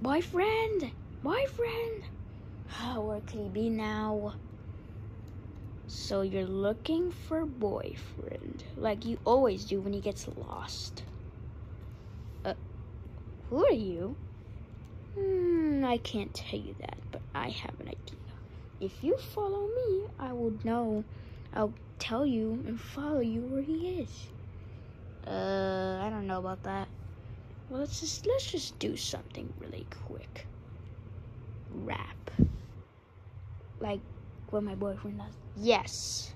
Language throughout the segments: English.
Boyfriend! Boyfriend! Oh, where could he be now? So you're looking for boyfriend, like you always do when he gets lost. Uh, who are you? Hmm, I can't tell you that, but I have an idea. If you follow me, I will know. I'll tell you and follow you where he is. Uh, I don't know about that. Well, let's just let's just do something really quick. Rap. Like what my boyfriend does. Yes.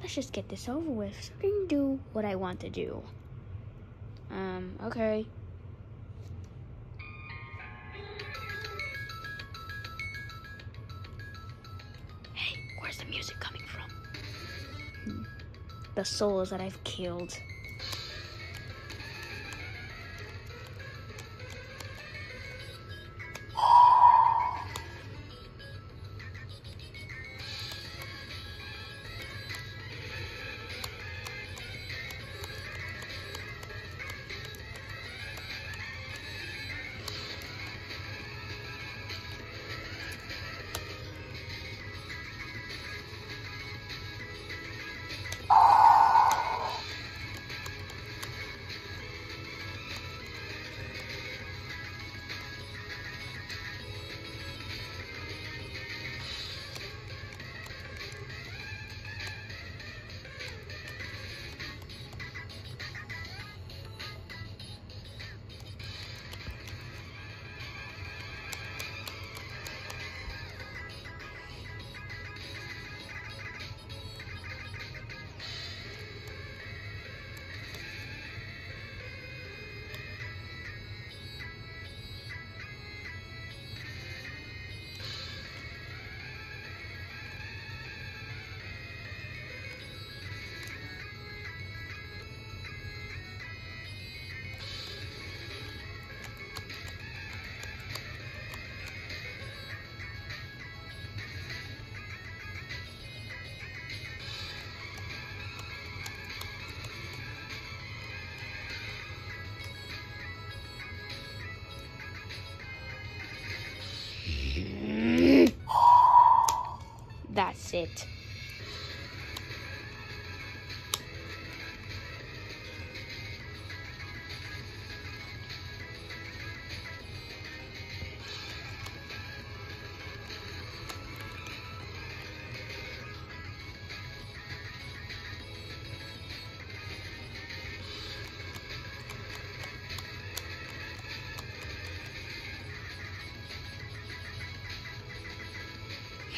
Let's just get this over with so I can do what I want to do. Um, okay. Hey, where's the music coming from? The souls that I've killed. That's it.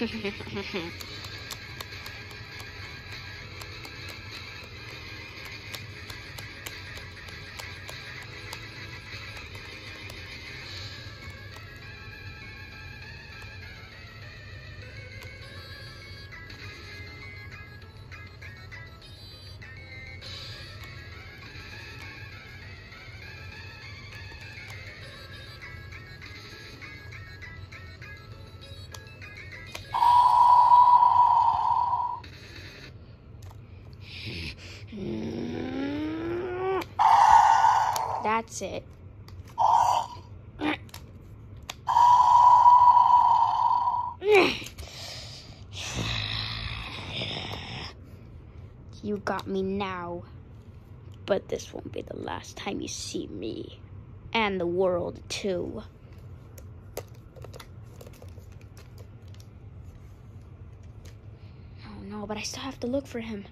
Ha, ha, ha, ha, ha. That's it. You got me now. But this won't be the last time you see me. And the world, too. Oh no, but I still have to look for him.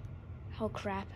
Oh crap.